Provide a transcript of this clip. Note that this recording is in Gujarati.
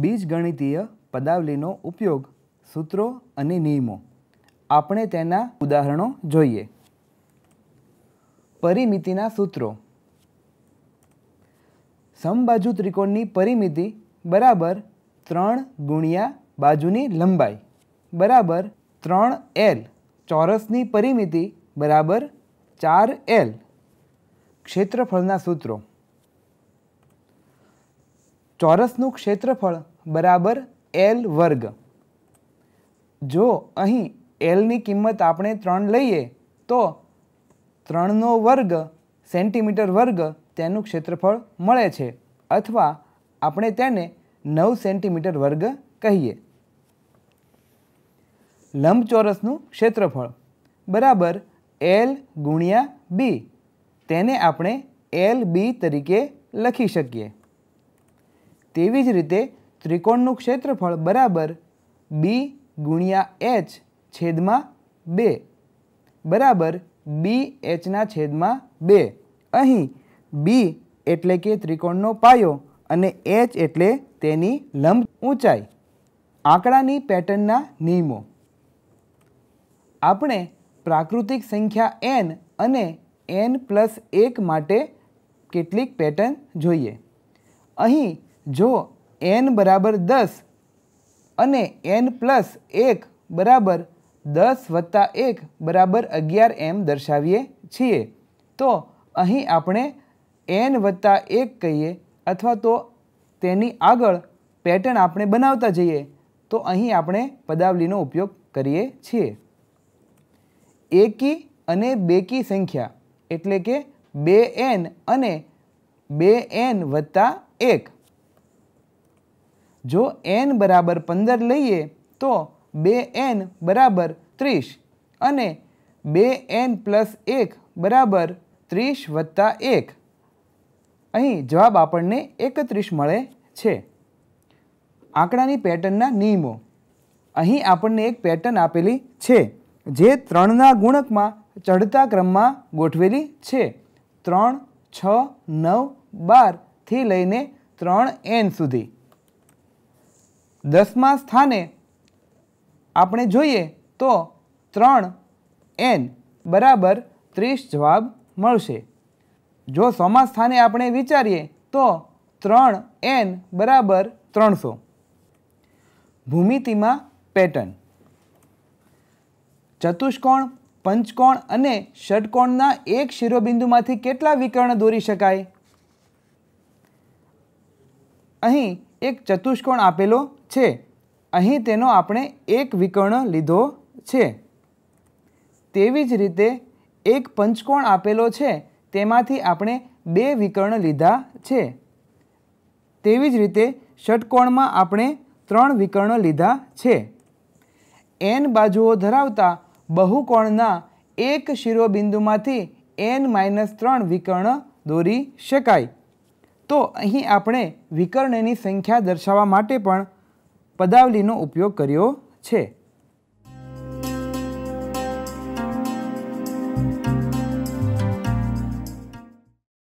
બીજગણિતીય પદાવલીનો ઉપયોગ સૂત્રો અને નિયમો. આપણે તેના ઉદાહરણો જોઈએ. પરિમિતિના સૂત્રો. સમબાજુ ત્રિકોણની પરિમિતિ બરાબર ત્રણ ગુણ્યા બાજુની લંબાઈ બરાબર ત્રણ એલ. ચોરસની પરિમિતિ બરાબર ચાર એલ. ક્ષેત્રફળના સૂત્રો. ચોરસનું ક્ષેત્રફળ બરાબર એલ વર્ગ. જો અહીં એલની કિંમત આપણે ત્રણ લઈએ, તો ત્રણનો વર્ગ સેન્ટીમીટર વર્ગ તેનું ક્ષેત્રફળ મળે છે. અથવા આપણે તેને નવ સેન્ટીમીટર વર્ગ કહીએ. લંબચોરસનું ક્ષેત્રફળ. બરાબર એલ ગુણ્યા બી તેને આપણે એલ બી તરીકે લખી શકીએ. તેવી જ રીતે ત્રિકોણનું ક્ષેત્રફળ બરાબર બી ગુણ્યા એચ છેદમાં બે. બરાબર બી એચના છેદમાં બે. અહીં બી એટલે કે ત્રિકોણનો પાયો અને એચ એટલે તેની લંબ ઊંચાઈ. આંકડાની પેટર્નના નિયમો. આપણે પ્રાકૃતિક સંખ્યા એન અને એન પ્લસ એક માટે કેટલીક પેટર્ન જોઈએ. અહીં જો એન બરાબર દસ અને એન પ્લસ એક બરાબર દસ વત્તા એક બરાબર અગિયાર એમ દર્શાવીએ છીએ. તો અહીં આપણે એન વત્તા એક કહીએ અથવા તો તેની આગળ પેટર્ન આપણે બનાવતા જઈએ. તો અહીં આપણે પદાવલીનો ઉપયોગ કરીએ છીએ. એકી અને બેકી સંખ્યા એટલે કે બે એન અને બે એન વત્તા એક. જો એન બરાબર પંદર લઈએ તો બે એન બરાબર ત્રીસ અને બે એન પ્લસ એક બરાબર ત્રીસ વત્તા એક. અહીં જવાબ આપણને એકત્રીસ મળે છે. આંકડાની પેટર્નના નિયમો. અહીં આપણને એક પેટર્ન આપેલી છે, જે ત્રણના ગુણકમાં ચડતા ક્રમમાં ગોઠવેલી છે. ત્રણ, છ, નવ બારથી લઈને ત્રણ એન સુધી. દસમા સ્થાને આપણે જોઈએ તો ત્રણ એન બરાબર ત્રીસ જવાબ મળશે. જો સોમા સ્થાને આપણે વિચારીએ તો ત્રણ એન બરાબર ત્રણસો. ભૂમિતિમાં પેટર્ન. ચતુષ્કોણ, પંચકોણ અને ષટકોણના એક શિરોબિંદુમાંથી કેટલા વિકર્ણ દોરી શકાય? અહીં એક ચતુષ્કોણ આપેલો છે. અહીં તેનો આપણે એક વિકર્ણ લીધો છે. તેવી જ રીતે એક પંચકોણ આપેલો છે, તેમાંથી આપણે બે વિકર્ણ લીધા છે. તેવી જ રીતે ષટકોણમાં આપણે ત્રણ વિકર્ણ લીધા છે. એન બાજુઓ ધરાવતા બહુકોણના એક શિરોબિંદુમાંથી એન માઇનસ ત્રણ વિકર્ણ દોરી શકાય. તો અહીં આપણે વિકર્ણની સંખ્યા દર્શાવવા માટે પણ પદાવલીનો ઉપયોગ કર્યો છે.